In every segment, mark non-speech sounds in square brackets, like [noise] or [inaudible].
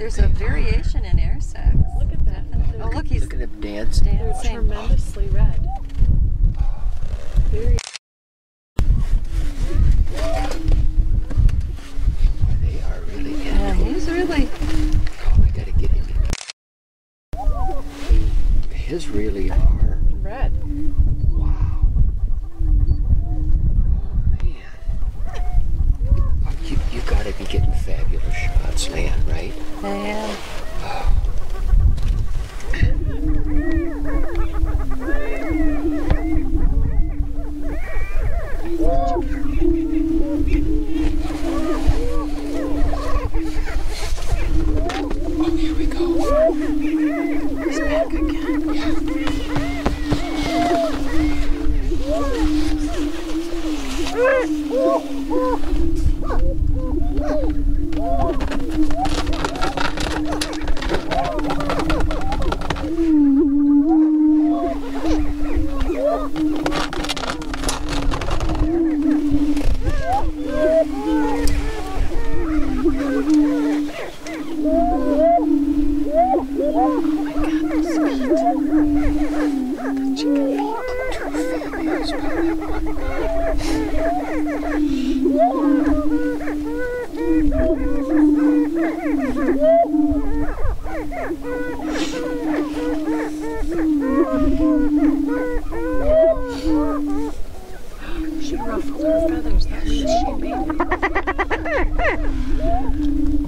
There's a variation in air sacs. Look at that. Oh, look, he's look at him dance. dancing. Tremendously red his really are red. Wow. Oh man. You you gotta be getting fabulous shots, man, right? I am. Oh. She ruffled her feathers, That's means she made. [laughs]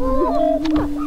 Oh my god.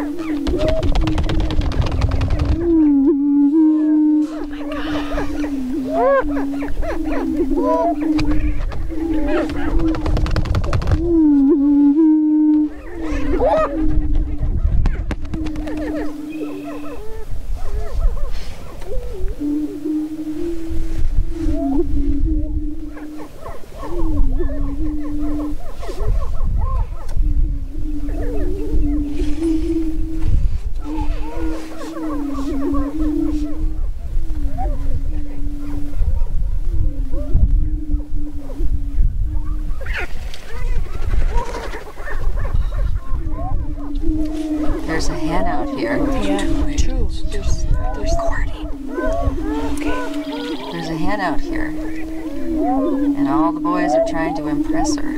out here. And all the boys are trying to impress her.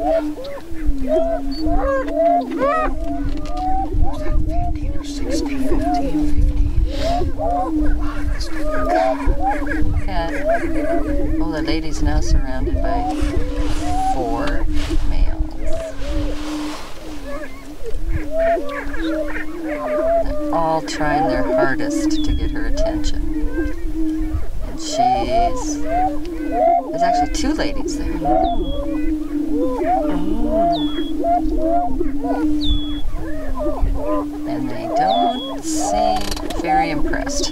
Was that 15 or 16? 15. Wow, that's not good. Yeah. Well, the lady's now surrounded by four males. They're all trying their hardest to get her attention. And she's. There's actually two ladies there. And they don't seem very impressed.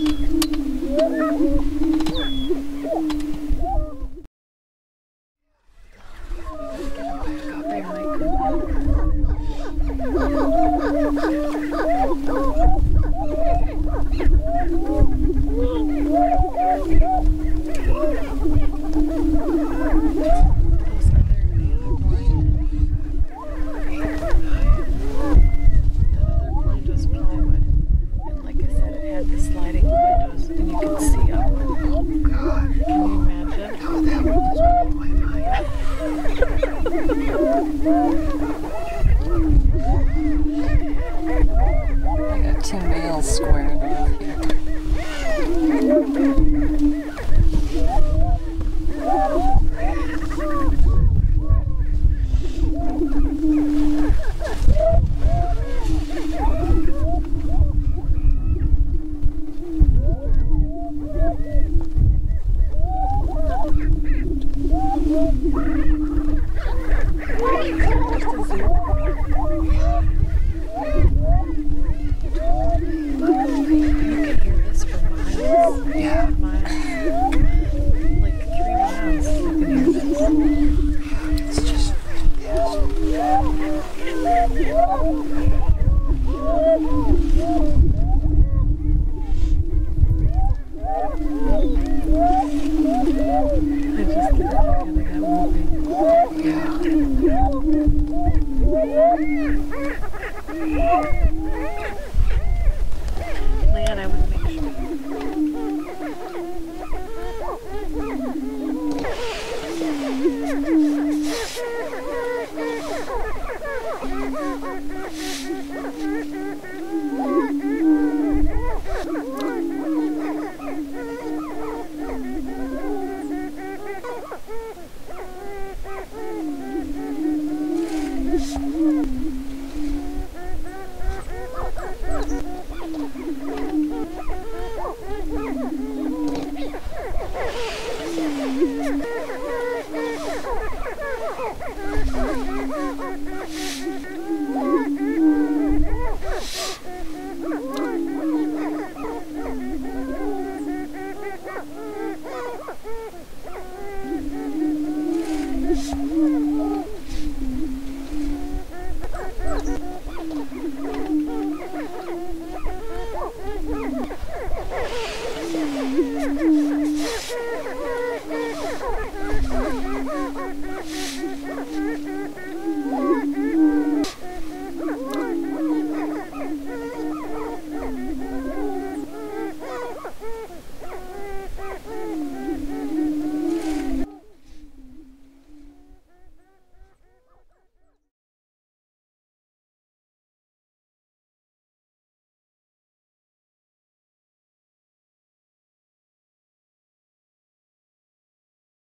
Leanne, I want to make sure.